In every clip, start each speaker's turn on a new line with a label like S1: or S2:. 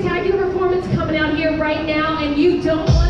S1: spectacular performance coming out here right now,
S2: and
S1: you
S2: don't want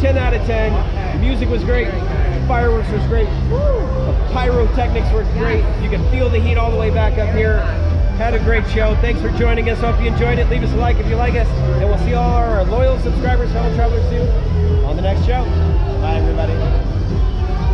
S3: 10 out of 10. The music was great. Fireworks was great. The pyrotechnics were great. You can feel the heat all the way back up here. Had a great show. Thanks for joining us. Hope you enjoyed it. Leave us a like if you like us. And we'll see all our loyal subscribers, fellow travelers soon on the next show. Bye, everybody.